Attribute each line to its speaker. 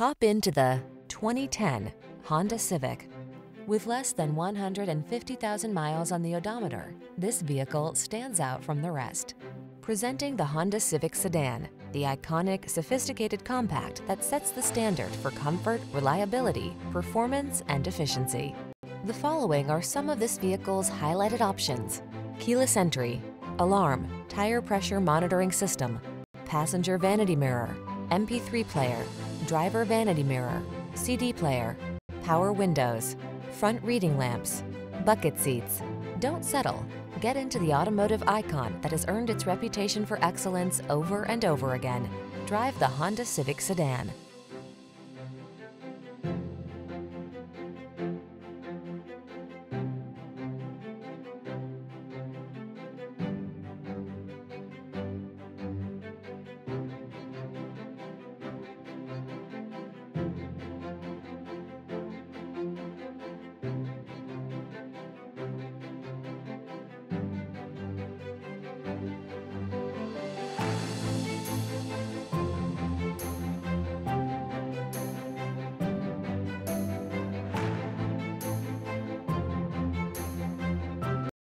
Speaker 1: Hop into the 2010 Honda Civic. With less than 150,000 miles on the odometer, this vehicle stands out from the rest. Presenting the Honda Civic Sedan, the iconic, sophisticated compact that sets the standard for comfort, reliability, performance, and efficiency. The following are some of this vehicle's highlighted options. Keyless entry, alarm, tire pressure monitoring system, passenger vanity mirror, MP3 player, driver vanity mirror, CD player, power windows, front reading lamps, bucket seats. Don't settle. Get into the automotive icon that has earned its reputation for excellence over and over again. Drive the Honda Civic Sedan.